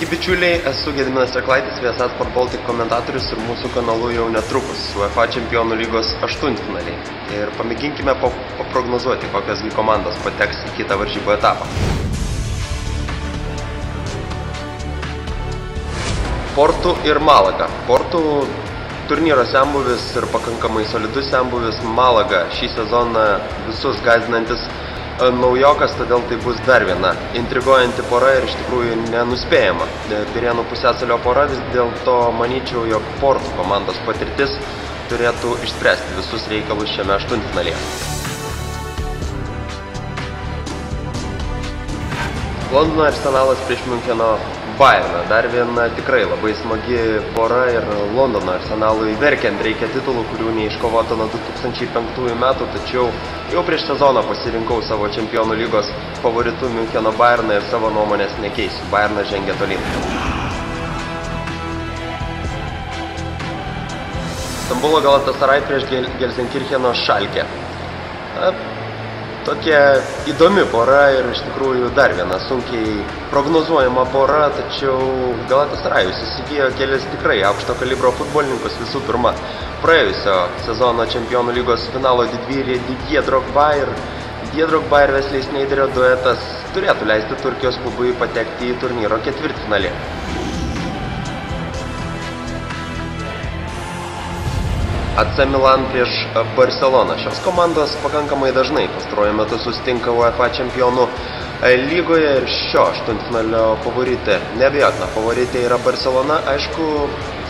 Sveiki bičiuliai, esu Gediminas Reklaitis, Viesat Sport Baltic komentatorius ir mūsų kanalu jau netrukus UEFA čempionų lygos aštuntfinaliai. Ir pamėginkime paprognozuoti, kokias gi komandos pateks į kitą varžybų etapą. Portų ir Malaga. Portų turnyro sembuvis ir pakankamai solidus sembuvis. Malaga šį sezoną visus gazdinantis naujokas, todėl tai bus dar viena intriguojanti pora ir iš tikrųjų nenuspėjama. Pirienų pusėsalio pora vis dėlto manyčiau, jog Portų komandos patirtis turėtų išspręsti visus reikalus šiame aštuntfinalėje. Londono arsenalas prieš Müncheno Bayerną. Dar viena tikrai labai smagi pora ir Londono arsenalui verkiant reikia titulų, kurių neiškovota nuo 2005 metų, tačiau jau prieš sezoną pasirinkau savo čempionų lygos favoritų Müncheno Bayerną ir savo nuomonės nekeisiu. Bayernas žengia tolyn. Stambulo Galatasaray prieš Gelsenkircheno Šalkę. Tokia įdomi pora ir iš tikrųjų dar viena sunkiai prognozuojama pora, tačiau Galatasarajus įsigijo kelis tikrai aukšto kalibro futbolininkus visų pirma. Praėjusio sezono čempionų lygos finalo didvyrė Didier Drogba ir Didier Drogba ir Wesley Sneijderio duetas turėtų leisti Turkijos klubui patekti į turnyro ketvirtfinalį. AC Milan prieš Barceloną. Šios komandos pakankamai dažnai pastaruoju metu sustinka UEFA čempionų lygoje ir šio aštuntfinalio favoritė, nebejotina favoritė yra Barcelona. Aišku,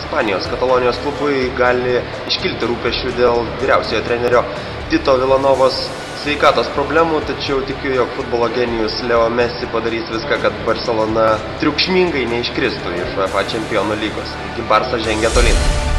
Ispanijos, Katalonijos klubui gali iškilti rūpešių dėl vyriausiojo trenerio Tito Vilanovos sveikatos problemų, tačiau tikiu, jog futbolo genijus Leo Messi padarys viską, kad Barcelona triukšmingai neiškristų iš UEFA čempionų lygos. Taigi Barsa žengia tolyn.